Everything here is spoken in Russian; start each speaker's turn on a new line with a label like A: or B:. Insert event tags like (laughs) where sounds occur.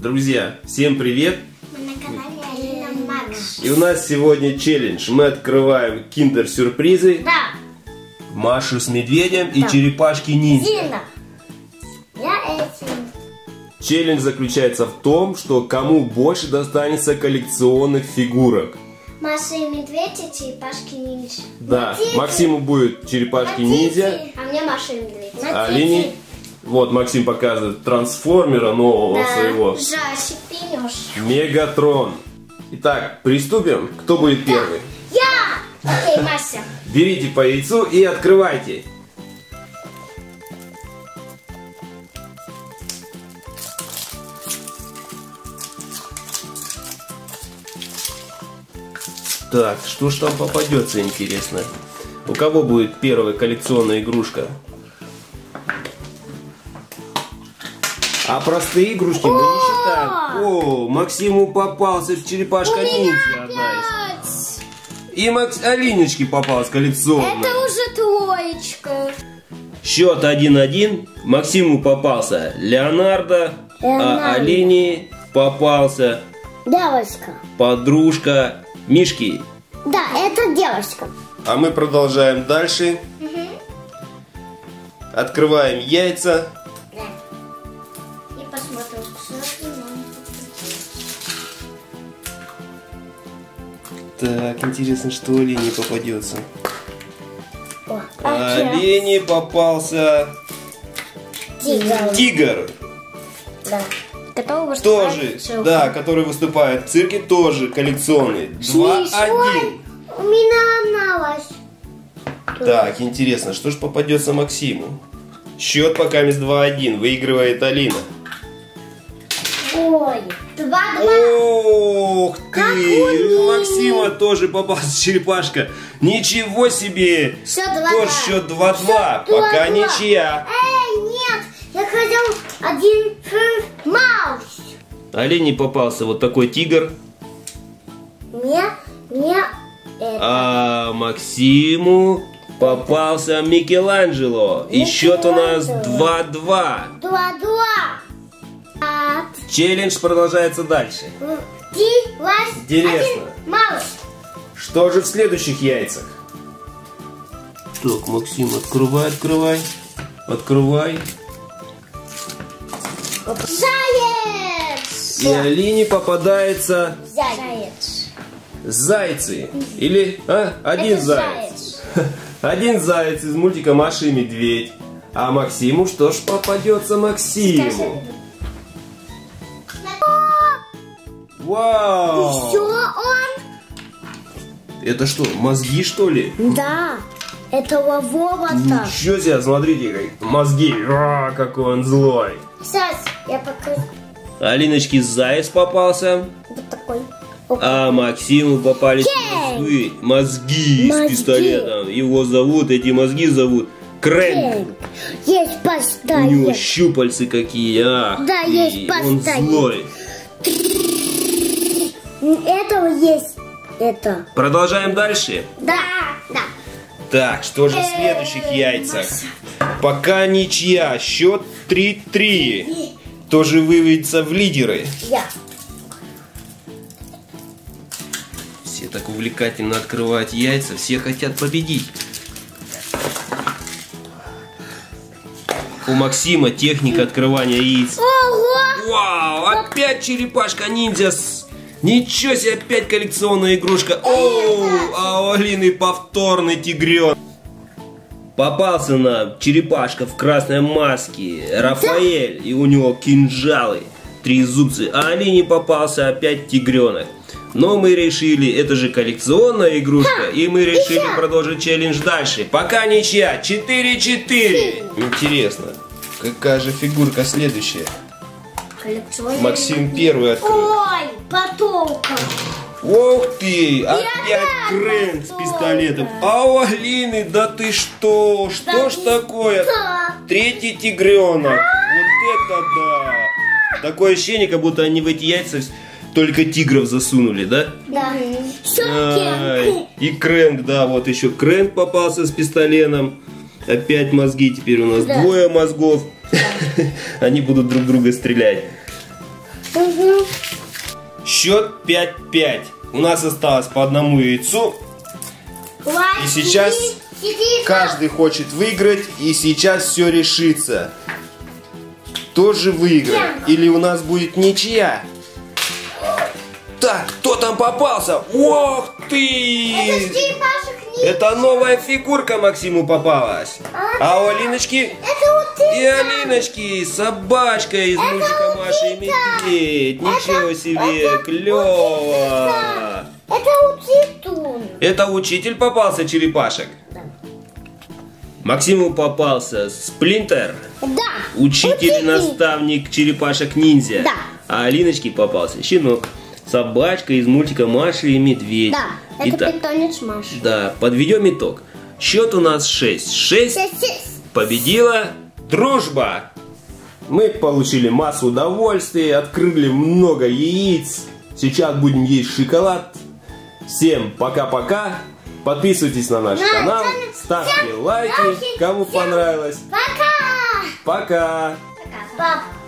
A: Друзья, всем привет!
B: Мы на канале Алина Макс.
A: И у нас сегодня челлендж. Мы открываем киндер-сюрпризы
B: Да,
A: Машу с медведем и
B: Да.
A: черепашки ниндзя. Челлендж заключается в том, что кому больше достанется коллекционных фигурок.
B: Маша и медведь и черепашки ниндзя.
A: Да,
B: Хотите?
A: Максиму будет черепашки
B: Хотите?
A: ниндзя,
B: А мне Маша и медведь.
A: а
B: Хотите?
A: Лине... Вот, Максим показывает трансформера нового
B: Да,
A: своего.
B: Пенешь.
A: Мегатрон. Итак, приступим. Кто будет первый?
B: Я! Окей, Мася.
A: Берите по яйцу и открывайте. Так, что ж там попадется, интересно? У кого будет первая коллекционная игрушка? А простые игрушки мы не считаем. О, Максиму попался черепашка ниндзя одна из. И Макс Алиночке попалась коллекционная.
B: Это уже троечка.
A: Счет 1-1. Максиму попался Леонардо, а
B: Леонардо.
A: Алине попался
B: Девочка.
A: подружка Мишки.
B: Да, это девочка.
A: А мы продолжаем дальше. Открываем яйца. Так, интересно, что Алине попадется.
B: О,
A: А попался
B: Тигр.
A: тигр.
B: Да. Которого
A: Тоже, да, который выступает в цирке, тоже коллекционный. 2-1.
B: У меня осталось.
A: Так, интересно, что же попадется Максиму? Счет пока из 2-1. Выигрывает Алина. Ох ты! Максима тоже попалась (laughs) черепашка. Ничего себе! Тоже счет 2-2. Пока ничья.
B: Эй, нет! Я хотел один маус.
A: Олене попался вот такой тигр.
B: Не, не это.
A: А Максиму попался Микеланджело. Микеланджело. И счет у нас 2-2.
B: 2-2.
A: Челлендж продолжается дальше. Интересно.
B: один.
A: Что же в следующих яйцах? Так, Максим, открывай, открывай. Открывай.
B: Заяц.
A: И Алине попадается
B: Заяц.
A: зайцы. Или, а, один
B: Это
A: заяц. (laughs) Один заяц из мультика Маша и Медведь. А Максиму что ж попадется Максиму? Вау!
B: Все он?
A: Это что, мозги что ли?
B: Да. Это лавова-то.
A: Ничего себе, смотрите, как мозги. А, какой он злой.
B: Сейчас я покажу.
A: Алиночке заяц попался,
B: Вот такой.
A: а Максиму попались
B: Кэнг.
A: мозги, мозги с
B: Мозги.
A: пистолетом. Его зовут, эти мозги зовут Крэнк.
B: Есть
A: У него щупальцы какие, ах
B: Да, есть
A: Он
B: постоянно.
A: злой.
B: Этого есть это.
A: Продолжаем дальше.
B: Да, да.
A: Так, что же в
B: Э,
A: следующих яйцах? Пока ничья, счет 3-3. Тоже выведется в лидеры.
B: Я.
A: Все так увлекательно открывают яйца, все хотят победить. У Максима техника открывания яиц.
B: Ого!
A: Вау, опять черепашка ниндзя с... Ничего себе, опять коллекционная игрушка. Оу, а у Алины повторный тигрен. Попался нам черепашка в красной маске. Рафаэль, и у него кинжалы. Три зубцы. А Алине попался опять тигренок. Но мы решили, это же коллекционная игрушка, и мы решили продолжить челлендж дальше. Пока ничья, 4-4. Интересно, какая же фигурка следующая?
B: Коллекционный.
A: Максим первый открыл.
B: Ой, потолка.
A: Ух ты! Опять Крэнк с пистолетом. А у Алины, да ты что? Что
B: Да
A: ж
B: ты
A: такое? Третий тигренок. Вот это да! Такое ощущение, как будто они в эти яйца только тигров засунули, да?
B: Да.
A: Ай, И Крэнк, да, вот еще Крэнк попался с пистолетом. Опять мозги, теперь у нас
B: Да.
A: двое мозгов. (laughs) Они будут друг друга стрелять.
B: Угу.
A: Счет 5-5. У нас осталось по одному яйцу. И сейчас Каждый хочет выиграть, и сейчас все решится. Кто же выиграет? Или у нас будет ничья? Так, кто там попался? Ох ты!
B: Это
A: новая фигурка Максиму попалась. А у Алиночки?
B: Это
A: И Алиночки, собачка из мультика Маша и Медведь. Ничего себе, клево.
B: Это утитун.
A: Это учитель попался черепашек. Максиму попался Сплинтер,
B: Да.
A: учитель-наставник черепашек-ниндзя.
B: Да.
A: А Алиночке попался щенок, собачка из мультика Маша и Медведь.
B: Да. Это
A: Итак,
B: питомец Маши.
A: да, подведем итог. Счет у нас 6. 6
B: Сосис.
A: победила дружба. Мы получили массу удовольствия, открыли много яиц. Сейчас будем есть шоколад. Всем пока-пока. Подписывайтесь на наш
B: Да,
A: канал,
B: всем-
A: ставьте лайки,
B: лайки,
A: кому понравилось.
B: Пока.
A: Пока.
B: Все.